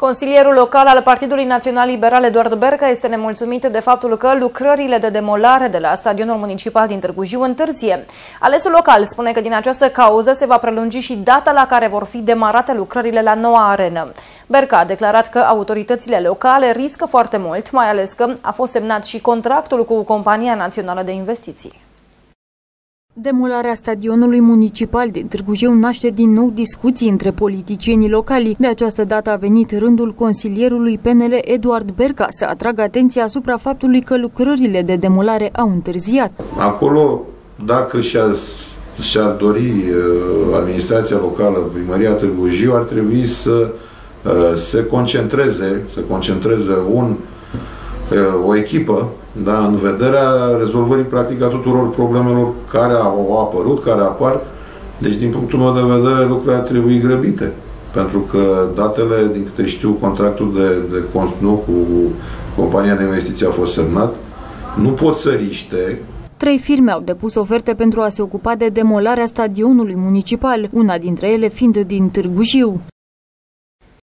Consilierul local al Partidului Național Liberal Eduard Berca este nemulțumit de faptul că lucrările de demolare de la stadionul municipal din Târgu Jiu întârzie. Alesul local spune că din această cauză se va prelungi și data la care vor fi demarate lucrările la noua arenă. Berca a declarat că autoritățile locale riscă foarte mult, mai ales că a fost semnat și contractul cu Compania Națională de Investiții. Demolarea stadionului municipal din Târgu Jiu naște din nou discuții între politicienii locali. De această dată a venit rândul consilierului PNL Eduard Berca să atragă atenția asupra faptului că lucrările de demolare au întârziat. Acolo, dacă și-ar și dori uh, administrația locală, primăria Târgu Jiu, ar trebui să uh, se concentreze, să concentreze un, uh, o echipă da, în vederea rezolvării practic a tuturor problemelor care au apărut, care apar. Deci, din punctul meu de vedere, lucrurile ar trebui grăbite. Pentru că datele, din câte știu, contractul de, de nu, cu compania de investiții a fost semnat, nu pot să riște Trei firme au depus oferte pentru a se ocupa de demolarea stadionului municipal, una dintre ele fiind din Târgu Jiu.